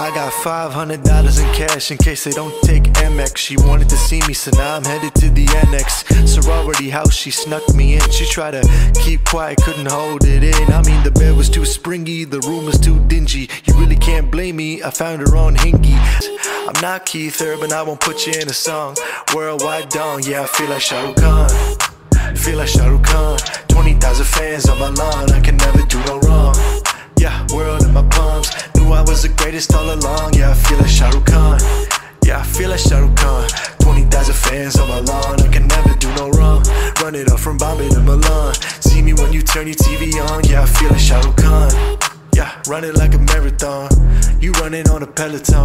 I got $500 in cash in case they don't take Amex. She wanted to see me, so now I'm headed to the annex. Sorority house, she snuck me in. She tried to keep quiet, couldn't hold it in. I mean, the bed was too springy, the room was too dingy. You really can't blame me, I found her on Hingy. I'm not Keith Urban, I won't put you in a song. Worldwide dong, yeah, I feel like Shah Rukh Khan. Feel like Shah Rukh Khan. 20,000 fans on my lawn, was the greatest all along. Yeah, I feel like Shah Rukh Khan. Yeah, I feel like Shah Rukh Khan. 20,000 fans on my lawn. I can never do no wrong. Run it up from Bombay to Milan. See me when you turn your TV on. Yeah, I feel like Shah Rukh Khan. Yeah, run it like a marathon. You running on a Peloton.